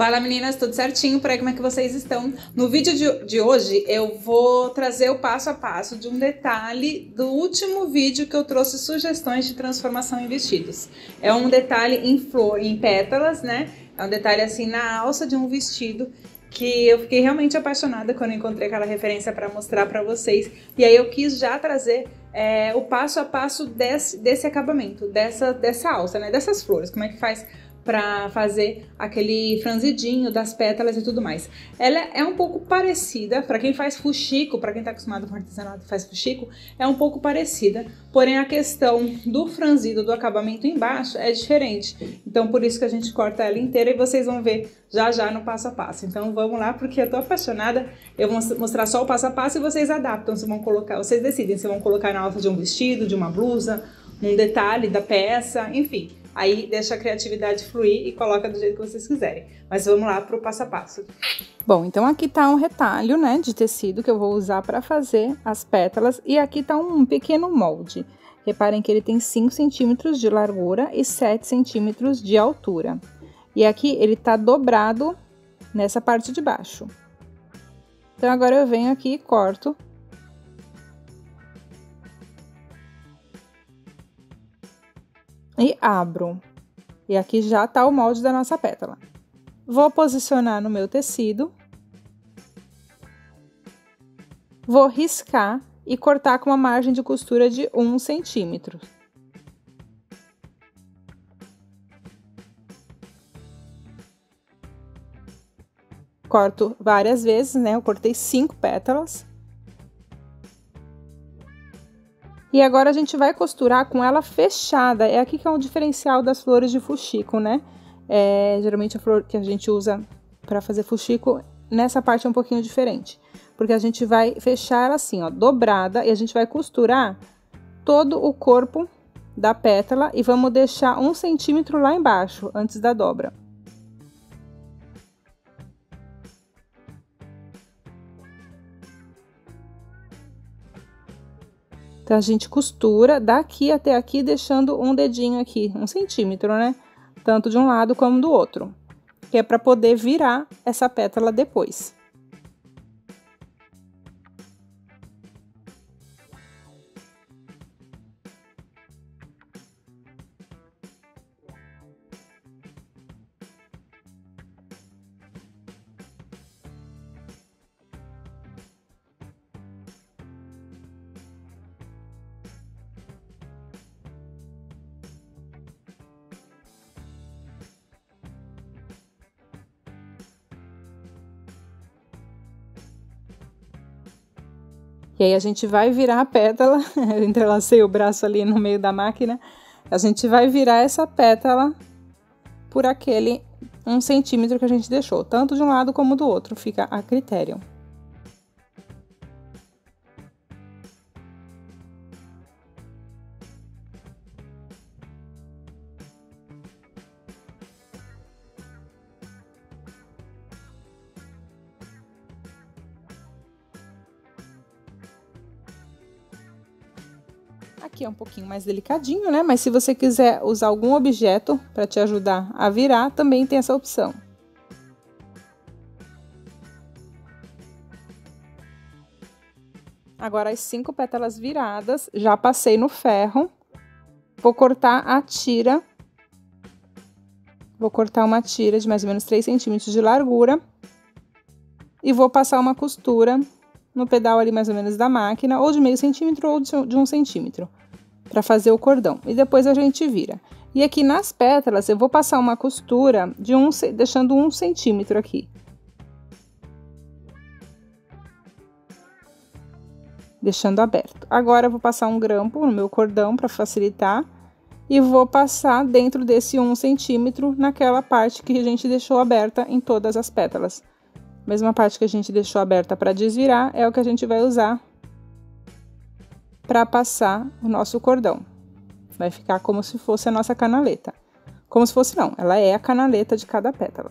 Fala meninas, tudo certinho? Por aí como é que vocês estão? No vídeo de, de, hoje eu vou trazer o passo a passo de um detalhe do último vídeo que eu trouxe sugestões de transformação em vestidos. É um detalhe em flor, em pétalas, né? É um detalhe assim na alça de um vestido que eu fiquei realmente apaixonada quando encontrei aquela referência para mostrar para vocês. E aí eu quis já trazer é, o passo a passo desse, desse acabamento, dessa, dessa alça, né? Dessas flores. Como é que faz para fazer aquele franzidinho das pétalas e tudo mais. Ela é um pouco parecida, para quem faz fuxico, para quem está acostumado com artesanato e faz fuxico, é um pouco parecida, porém a questão do franzido, do acabamento embaixo é diferente. Então por isso que a gente corta ela inteira e vocês vão ver já já no passo a passo. Então vamos lá, porque eu tô apaixonada. Eu vou mostrar só o passo a passo e vocês adaptam, se vão colocar, vocês decidem se vão colocar na alça de um vestido, de uma blusa, um detalhe da peça, enfim. Aí deixa a criatividade fluir e coloca do jeito que vocês quiserem. Mas vamos lá para o passo a passo. Bom, então aqui tá um retalho, né, de tecido que eu vou usar para fazer as pétalas e aqui tá um pequeno molde. Reparem que ele tem 5 centímetros de largura e 7 centímetros de altura. E aqui ele tá dobrado nessa parte de baixo. Então agora eu venho aqui e corto e abro. E aqui já tá o molde da nossa pétala. Vou posicionar no meu tecido. Vou riscar e cortar com uma margem de costura de 1 centímetro. Corto várias vezes, né? Eu cortei cinco pétalas. E agora a gente vai costurar com ela fechada. É aqui que é o diferencial das flores de fuxico, né? É, geralmente a flor que a gente usa para fazer fuxico, nessa parte é um pouquinho diferente. Porque a gente vai fechar assim, ó, dobrada, e a gente vai costurar todo o corpo da pétala e vamos deixar um centímetro lá embaixo, antes da dobra. Então, a gente costura daqui até aqui, deixando um dedinho aqui, um centímetro, né? Tanto de um lado como do outro. Que é para poder virar essa pétala depois. E aí a gente vai virar a pétala, eu entrelacei o braço ali no meio da máquina, a gente vai virar essa pétala por aquele um centímetro que a gente deixou, tanto de um lado como do outro, fica a critério. Aqui é um pouquinho mais delicadinho, né? Mas se você quiser usar algum objeto para te ajudar a virar, também tem essa opção. Agora, as cinco pétalas viradas, já passei no ferro. Vou cortar a tira. Vou cortar uma tira de mais ou menos 3 centímetros de largura. E vou passar uma costura no pedal ali mais ou menos da máquina, ou de meio centímetro ou de um centímetro, para fazer o cordão. E depois a gente vira. E aqui nas pétalas eu vou passar uma costura de um, deixando um centímetro aqui. Deixando aberto. Agora eu vou passar um grampo no meu cordão para facilitar e vou passar dentro desse um centímetro naquela parte que a gente deixou aberta em todas as pétalas. Mesma parte que a gente deixou aberta para desvirar é o que a gente vai usar para passar o nosso cordão. Vai ficar como se fosse a nossa canaleta. Como se fosse não, ela é a canaleta de cada pétala.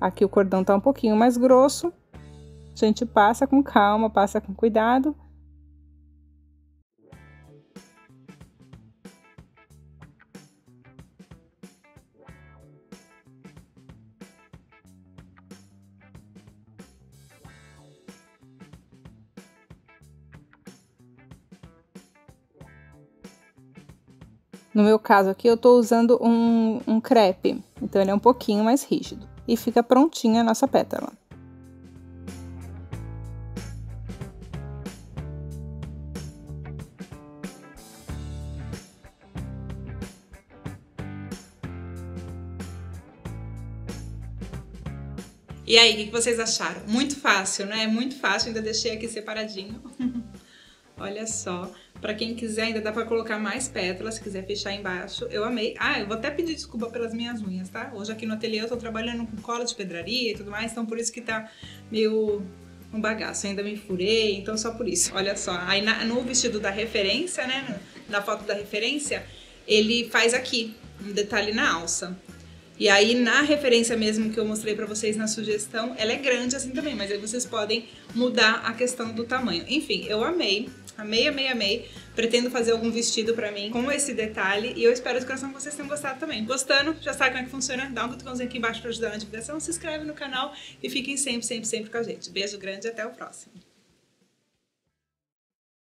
Aqui o cordão está um pouquinho mais grosso. A gente passa com calma, passa com cuidado No meu caso aqui, eu estou usando um, um crepe, então ele é um pouquinho mais rígido. E fica prontinha a nossa pétala. E aí, o que vocês acharam? Muito fácil, né? Muito fácil, ainda deixei aqui separadinho. Olha só. Para quem quiser, ainda dá para colocar mais pétalas, se quiser fechar embaixo. Eu amei. Ah, eu vou até pedir desculpa pelas minhas unhas, tá? Hoje aqui no ateliê eu tô trabalhando com cola de pedraria e tudo mais, então por isso que tá meio um bagaço. Ainda me furei, então só por isso. Olha só. Aí na, no vestido da referência, né? Na foto da referência, ele faz aqui um detalhe na alça. E aí, na referência mesmo que eu mostrei para vocês na sugestão, ela é grande assim também, mas aí vocês podem mudar a questão do tamanho. Enfim, eu amei, amei, amei, amei. Pretendo fazer algum vestido para mim com esse detalhe e eu espero de coração que vocês tenham gostado também. Gostando, já sabe como é que funciona, dá um cutucãozinho aqui embaixo para ajudar na divulgação, se inscreve no canal e fiquem sempre, sempre, sempre com a gente. Beijo grande e até o próximo.